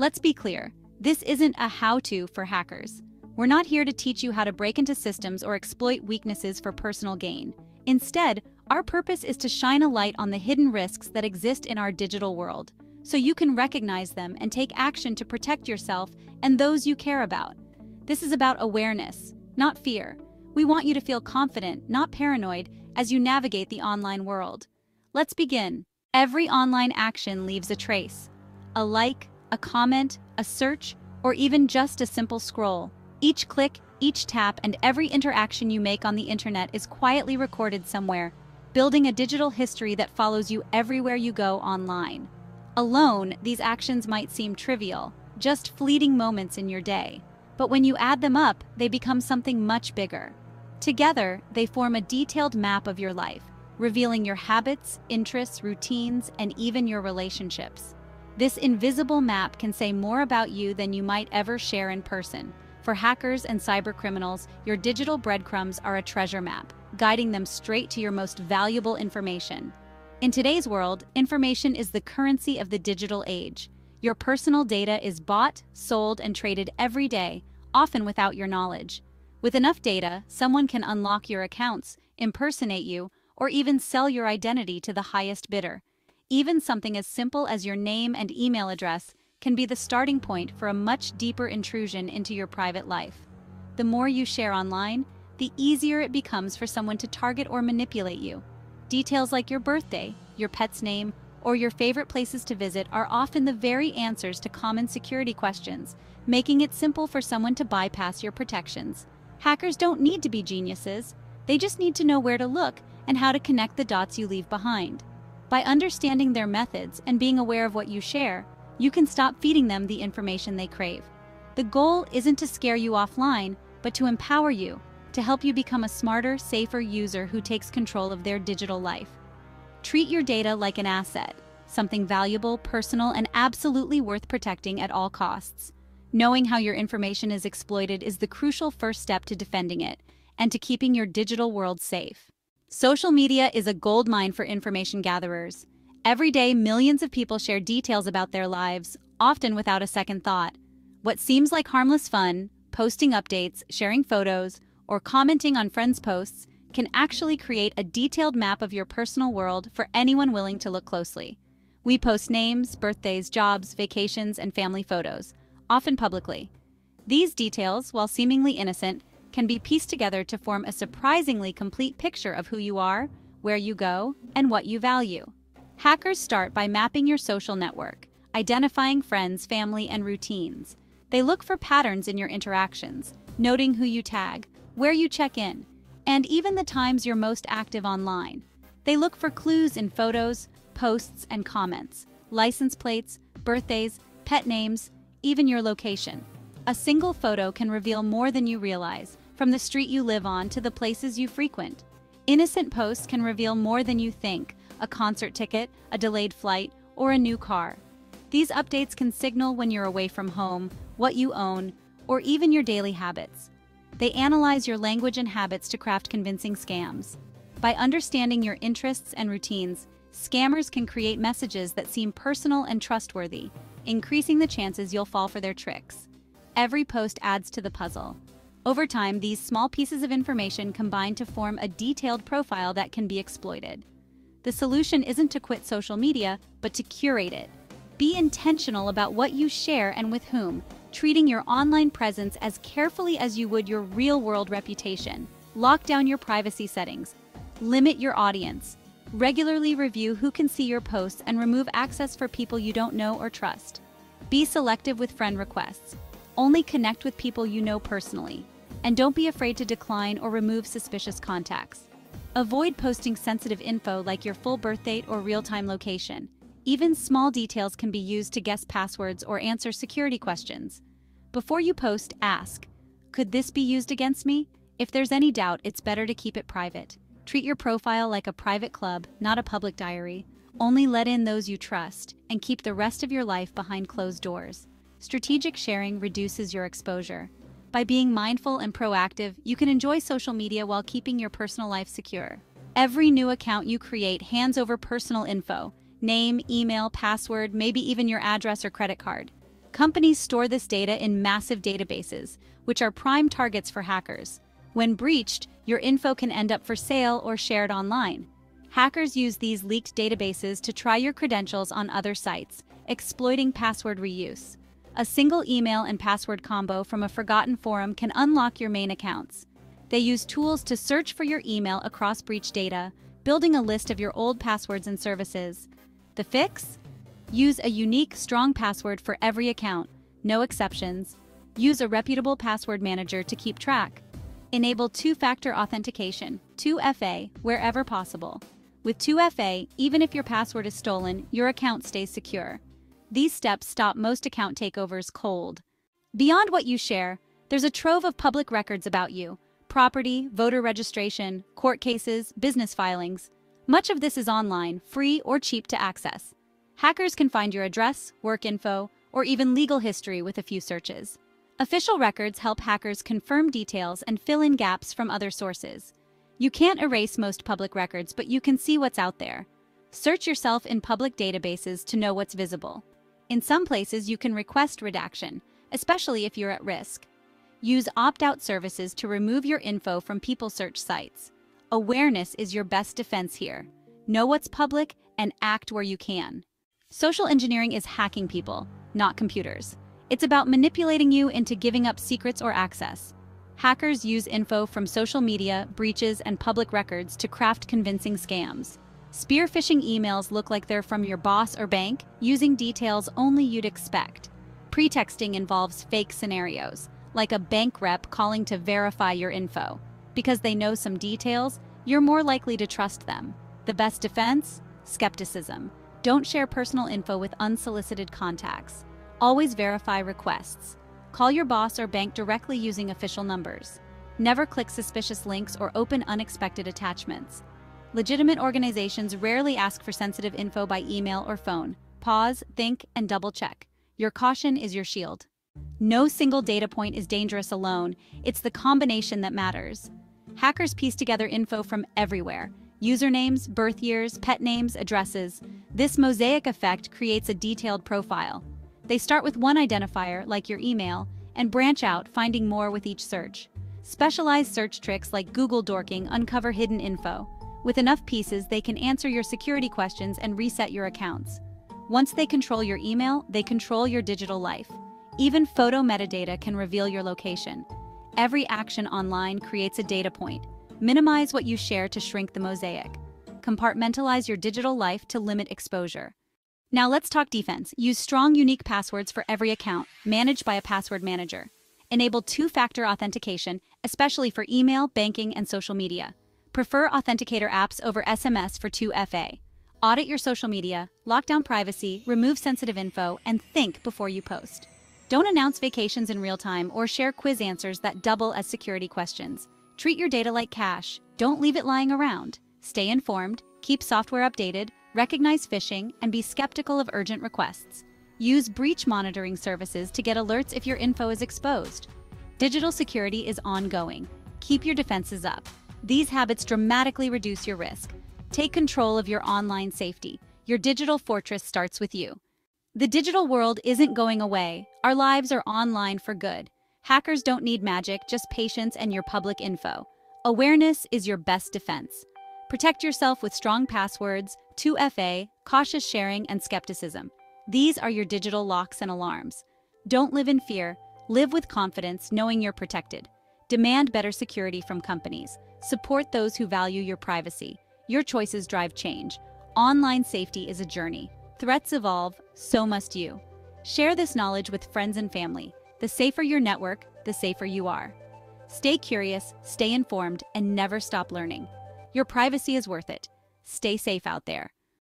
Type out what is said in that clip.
Let's be clear, this isn't a how-to for hackers. We're not here to teach you how to break into systems or exploit weaknesses for personal gain. Instead, our purpose is to shine a light on the hidden risks that exist in our digital world, so you can recognize them and take action to protect yourself and those you care about. This is about awareness, not fear. We want you to feel confident, not paranoid, as you navigate the online world. Let's begin. Every online action leaves a trace. A like, a comment, a search, or even just a simple scroll. Each click, each tap, and every interaction you make on the internet is quietly recorded somewhere, building a digital history that follows you everywhere you go online. Alone, these actions might seem trivial, just fleeting moments in your day. But when you add them up, they become something much bigger. Together, they form a detailed map of your life, revealing your habits, interests, routines, and even your relationships. This invisible map can say more about you than you might ever share in person. For hackers and cybercriminals, your digital breadcrumbs are a treasure map, guiding them straight to your most valuable information. In today's world, information is the currency of the digital age. Your personal data is bought, sold, and traded every day, often without your knowledge. With enough data, someone can unlock your accounts, impersonate you, or even sell your identity to the highest bidder. Even something as simple as your name and email address can be the starting point for a much deeper intrusion into your private life. The more you share online, the easier it becomes for someone to target or manipulate you. Details like your birthday, your pet's name, or your favorite places to visit are often the very answers to common security questions, making it simple for someone to bypass your protections. Hackers don't need to be geniuses, they just need to know where to look and how to connect the dots you leave behind. By understanding their methods and being aware of what you share, you can stop feeding them the information they crave. The goal isn't to scare you offline, but to empower you, to help you become a smarter, safer user who takes control of their digital life. Treat your data like an asset, something valuable, personal, and absolutely worth protecting at all costs. Knowing how your information is exploited is the crucial first step to defending it and to keeping your digital world safe. Social media is a goldmine for information gatherers. Every day, millions of people share details about their lives, often without a second thought. What seems like harmless fun, posting updates, sharing photos, or commenting on friends' posts can actually create a detailed map of your personal world for anyone willing to look closely. We post names, birthdays, jobs, vacations, and family photos, often publicly. These details, while seemingly innocent, can be pieced together to form a surprisingly complete picture of who you are, where you go, and what you value. Hackers start by mapping your social network, identifying friends, family, and routines. They look for patterns in your interactions, noting who you tag, where you check in, and even the times you're most active online. They look for clues in photos, posts, and comments, license plates, birthdays, pet names, even your location. A single photo can reveal more than you realize, from the street you live on to the places you frequent. Innocent posts can reveal more than you think, a concert ticket, a delayed flight, or a new car. These updates can signal when you're away from home, what you own, or even your daily habits. They analyze your language and habits to craft convincing scams. By understanding your interests and routines, scammers can create messages that seem personal and trustworthy, increasing the chances you'll fall for their tricks. Every post adds to the puzzle. Over time, these small pieces of information combine to form a detailed profile that can be exploited. The solution isn't to quit social media, but to curate it. Be intentional about what you share and with whom, treating your online presence as carefully as you would your real-world reputation. Lock down your privacy settings. Limit your audience. Regularly review who can see your posts and remove access for people you don't know or trust. Be selective with friend requests. Only connect with people you know personally. And don't be afraid to decline or remove suspicious contacts. Avoid posting sensitive info like your full birth date or real-time location. Even small details can be used to guess passwords or answer security questions. Before you post, ask, could this be used against me? If there's any doubt, it's better to keep it private. Treat your profile like a private club, not a public diary. Only let in those you trust, and keep the rest of your life behind closed doors. Strategic sharing reduces your exposure. By being mindful and proactive, you can enjoy social media while keeping your personal life secure. Every new account you create hands over personal info name, email, password, maybe even your address or credit card. Companies store this data in massive databases, which are prime targets for hackers. When breached, your info can end up for sale or shared online. Hackers use these leaked databases to try your credentials on other sites, exploiting password reuse. A single email and password combo from a forgotten forum can unlock your main accounts. They use tools to search for your email across breach data, building a list of your old passwords and services. The fix? Use a unique, strong password for every account, no exceptions. Use a reputable password manager to keep track. Enable two-factor authentication, 2FA, wherever possible. With 2FA, even if your password is stolen, your account stays secure. These steps stop most account takeovers cold. Beyond what you share, there's a trove of public records about you property, voter registration, court cases, business filings. Much of this is online, free or cheap to access. Hackers can find your address, work info, or even legal history with a few searches. Official records help hackers confirm details and fill in gaps from other sources. You can't erase most public records, but you can see what's out there. Search yourself in public databases to know what's visible. In some places, you can request redaction, especially if you're at risk. Use opt-out services to remove your info from people search sites. Awareness is your best defense here. Know what's public and act where you can. Social engineering is hacking people, not computers. It's about manipulating you into giving up secrets or access. Hackers use info from social media, breaches, and public records to craft convincing scams. Spear phishing emails look like they're from your boss or bank, using details only you'd expect. Pretexting involves fake scenarios, like a bank rep calling to verify your info. Because they know some details, you're more likely to trust them. The best defense? Skepticism. Don't share personal info with unsolicited contacts. Always verify requests. Call your boss or bank directly using official numbers. Never click suspicious links or open unexpected attachments. Legitimate organizations rarely ask for sensitive info by email or phone. Pause, think, and double check. Your caution is your shield. No single data point is dangerous alone, it's the combination that matters. Hackers piece together info from everywhere usernames, birth years, pet names, addresses. This mosaic effect creates a detailed profile. They start with one identifier, like your email, and branch out, finding more with each search. Specialized search tricks like Google dorking uncover hidden info. With enough pieces, they can answer your security questions and reset your accounts. Once they control your email, they control your digital life. Even photo metadata can reveal your location. Every action online creates a data point. Minimize what you share to shrink the mosaic. Compartmentalize your digital life to limit exposure. Now let's talk defense. Use strong, unique passwords for every account, managed by a password manager. Enable two-factor authentication, especially for email, banking, and social media. Prefer authenticator apps over SMS for 2FA. Audit your social media, lock down privacy, remove sensitive info, and think before you post. Don't announce vacations in real time or share quiz answers that double as security questions. Treat your data like cash. Don't leave it lying around. Stay informed, keep software updated, recognize phishing, and be skeptical of urgent requests. Use breach monitoring services to get alerts if your info is exposed. Digital security is ongoing. Keep your defenses up. These habits dramatically reduce your risk. Take control of your online safety. Your digital fortress starts with you. The digital world isn't going away. Our lives are online for good. Hackers don't need magic, just patience and your public info. Awareness is your best defense. Protect yourself with strong passwords, 2FA, cautious sharing, and skepticism. These are your digital locks and alarms. Don't live in fear. Live with confidence, knowing you're protected. Demand better security from companies. Support those who value your privacy. Your choices drive change. Online safety is a journey. Threats evolve, so must you. Share this knowledge with friends and family. The safer your network, the safer you are. Stay curious, stay informed, and never stop learning. Your privacy is worth it. Stay safe out there.